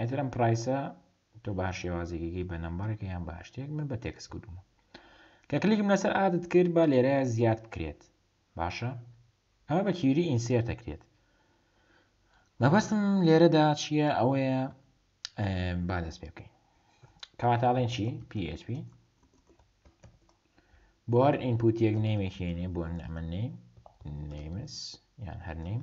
ئیتر ئەم پرایسە تۆ بە هەر شێوازێکەکەی بە نەمبەڕێکە یان بە هەشتێک من بە تێکس کردومە کە کلیکم لەسەر ئادت کرد با لێرە زیاد بکرێت باشە ئەمە بە کیوری ئینسێر دەکرێت مەبەستم لێرەدا چییە ئەوەیە با دەست پێ بکەین کاتاڵێن چی PHP بۆ هەر ئینپوتیەک نێمێکێنێ بۆ ئەمە نێم نێمس یان هەر نێم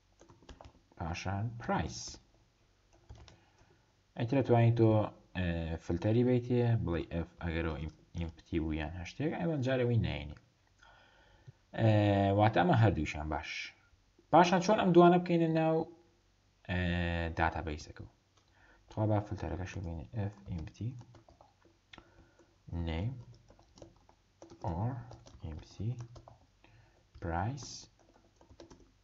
پاشان پرایس ئەترە توانین تۆ فلتەری بیتێ بڵی ئەف ئەگەرەوە ئیمپتی بوو یان هەشتێک ئەوە جارەوەی نینی واتە ئەمە هەردووشان باش پاشان چۆن ئەم دوانە بکەینە ناو داتا بیسەکە و توا با فلتەرەکەش بینێ ئەف ئیمپتی name or empty price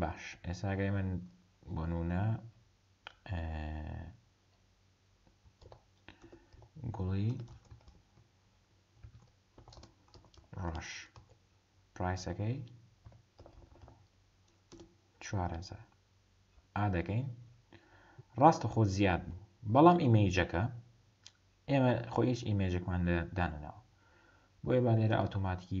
باش ئێستا ئەگەی من بۆنونە گوڵی ڕۆژ پرایسەکەی چوارهزار ئا دەکەین ڕاستە خۆ زیاد بوو بەڵام ئیمەیجەکە ئێمە خۆ هیچ ئیمێجێکمان لە دانەناوە بۆیە با لێرە ئۆتۆماتیکی